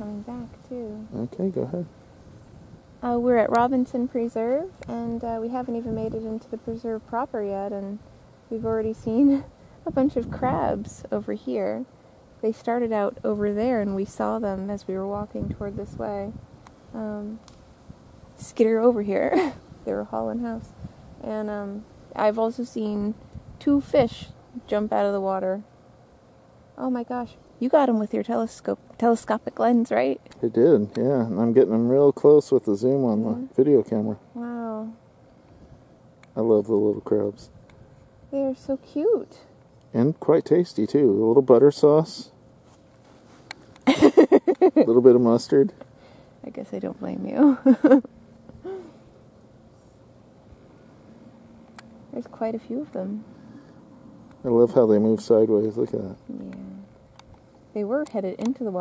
coming back too. Okay, go ahead. Uh, we're at Robinson Preserve, and uh, we haven't even made it into the preserve proper yet, and we've already seen a bunch of crabs over here. They started out over there, and we saw them as we were walking toward this way. Um, skitter over here. they were hauling house. And um, I've also seen two fish jump out of the water. Oh my gosh. You got them with your telescope, telescopic lens, right? I did, yeah. And I'm getting them real close with the zoom on the mm-hmm. video camera. Wow. I love the little crabs. They are so cute. And quite tasty, too. A little butter sauce, a little bit of mustard. I guess I don't blame you. There's quite a few of them. I love how they move sideways. Look at that. They were headed into the water.